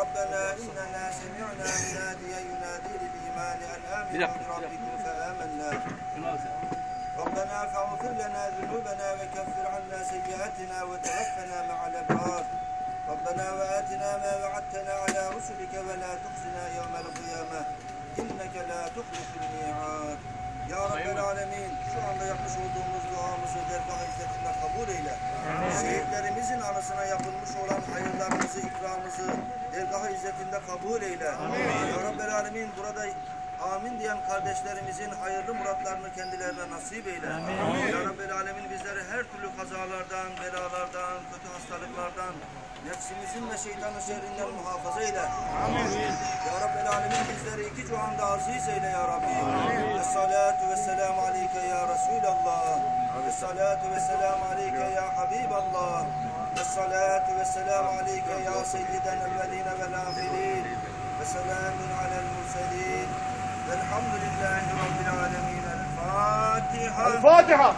ربنا إننا سمعنا مناديا ينادي للإيمان أن آمنوا بربكم فآمنا. ربنا فاغفر لنا ذنوبنا وكفر عنا سيئاتنا وتوفنا مع الأبرار. ربنا وآتنا ما وعدتنا على رسلك ولا تخزنا يوم القيامة. إنك لا تخلف الميعاد. Ya Rabbel Alemin şu anda yapmış olduğumuz yapılmış olan hayırlarımızı, ikramımızı dergah izzetinde kabul eyle. Ya Rabbel Alemin burada amin diyen kardeşlerimizin hayırlı muratlarını kendilerine nasip eyle. Ya Rabbel Alemin bizleri her türlü kazalardan, belalardan, kötü hastalıklardan, nefsimizin ve şeytanın şerrinden muhafaza eyle. Ya Rabbel Alemin bizleri iki cihanda aziz eyle ya Rabbi. Esselatu ve selamu aleyke ya Resulallah. Esselatu ve selamu aleyke ya Habiballah. الصلاة والسلام عليك يا سيدنا الولين والآخرين وسلام على المرسلين والحمد لله رب العالمين. الفاتحة. الفاتحة.